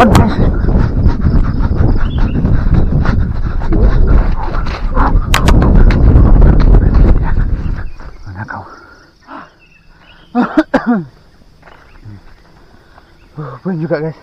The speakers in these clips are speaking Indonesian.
Kau? Uh, pun juga guys.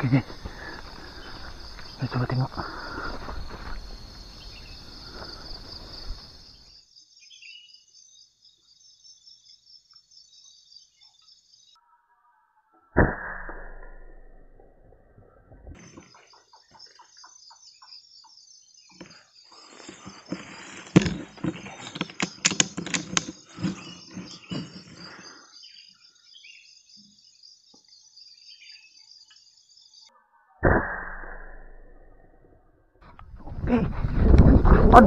Oke guys. Kita coba tengok. 我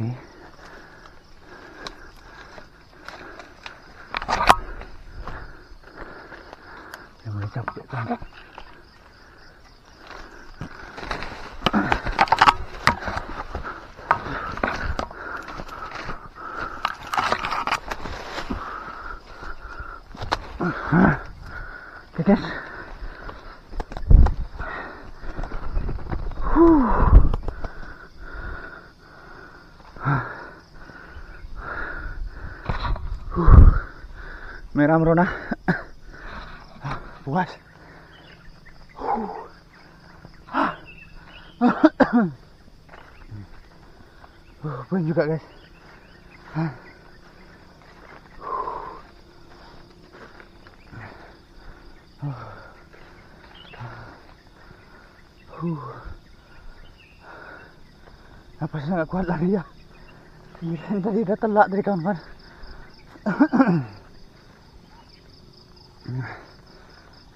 Oke. Yang mulai capek kan. Oke guys. merah merona. Puas. Uh, pun juga guys. Apa sih nggak kuat lagi ya? Gila, ini tadi udah telak dari kawan-kawan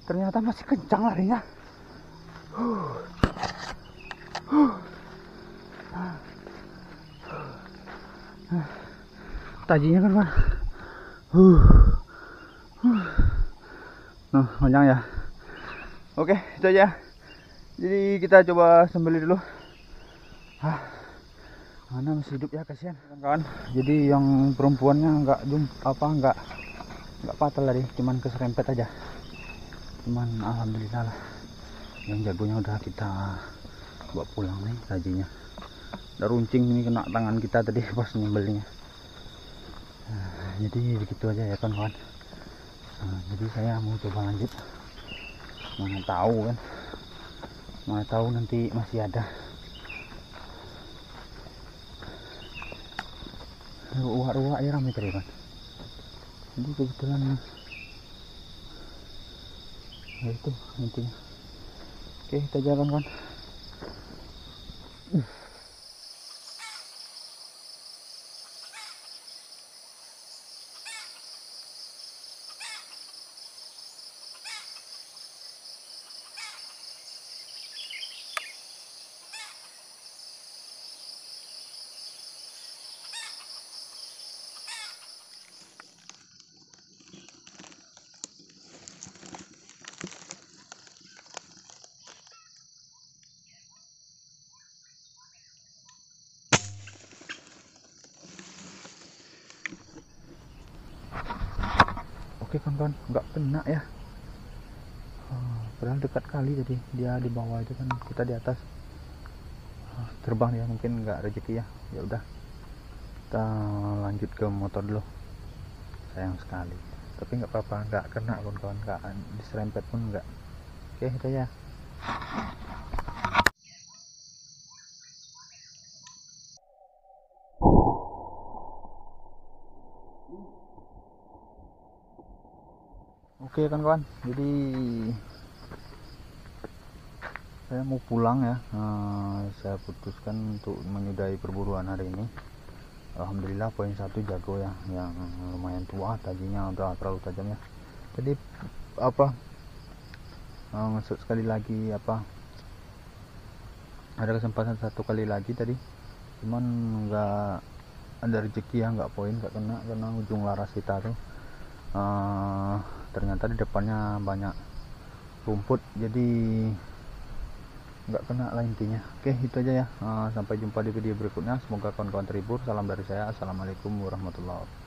ternyata masih kencang larinya. Tajinya kan pak nah panjang ya. Oke itu aja. Jadi kita coba sembeli dulu. Ah mana masih hidup ya kasihan. Kawan jadi yang perempuannya nggak jumpa apa nggak nggak patah lari cuman keserempet aja. Cuman alhamdulillah lah. Yang jagonya udah kita bawa pulang nih tajinya udah runcing ini kena tangan kita tadi pas nyembelnya. Nah, jadi begitu aja ya kawan-kawan. Nah, jadi saya mau coba lanjut. Mana tahu kan. Mana tahu nanti masih ada. Ruak-ruak air ramai kan jadi kebetulan ya itu intinya. Oke kita jalan kan oke kawan-kawan nggak kena ya. Ah, padahal dekat kali tadi. Dia di bawah itu kan kita di atas. Ah, terbang ya mungkin nggak rezeki ya. Ya udah kita lanjut ke motor dulu. Sayang sekali. Tapi nggak apa-apa nggak kena kawan-kawan. Nggak diserempet pun nggak. Oke itu ya Oke kan kawan, jadi saya mau pulang ya. Eh, saya putuskan untuk menyudahi perburuan hari ini. Alhamdulillah poin satu jago ya, yang lumayan tua tajinya udah terlalu tajam ya. Jadi apa? eh, ngesut sekali lagi apa? Ada kesempatan satu kali lagi tadi, cuman nggak ada rezeki ya, nggak poin, nggak kena karena ujung laras kita tuh. Eh, ternyata di depannya banyak rumput jadi nggak kena lah intinya. Oke itu aja ya. Eh, sampai jumpa di video berikutnya. Semoga kawan-kawan terhibur. Salam dari saya. Assalamualaikum warahmatullahi wabarakatuh